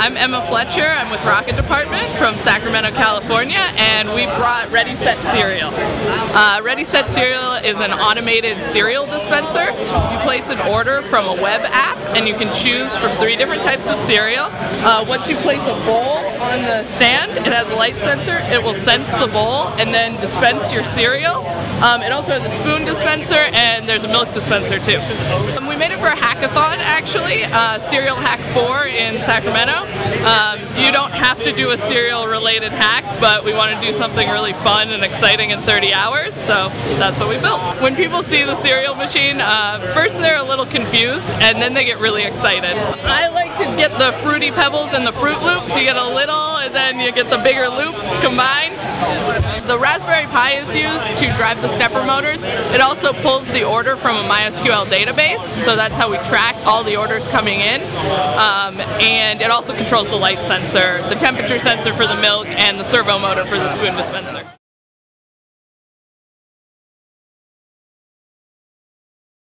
I'm Emma Fletcher. I'm with Rocket Department from Sacramento, California, and we brought Ready Set Cereal. Uh, Ready Set Cereal is an automated cereal dispenser. You place an order from a web app, and you can choose from three different types of cereal. Uh, once you place a bowl on the stand, it has a light sensor. It will sense the bowl and then dispense your cereal. Um, it also has a spoon dispenser, and there's a milk dispenser too. Um, we made it for a hackathon, actually, uh, Cereal Hack 4 in Sacramento. Um, you don't have to do a cereal related hack, but we want to do something really fun and exciting in 30 hours, so that's what we built. When people see the cereal machine, uh, first they're a little confused, and then they get really excited. I like to get the Fruity Pebbles and the Froot Loops. You get a little, and you get the bigger loops combined. The Raspberry Pi is used to drive the stepper motors. It also pulls the order from a MySQL database, so that's how we track all the orders coming in. Um, and it also controls the light sensor, the temperature sensor for the milk, and the servo motor for the spoon dispenser.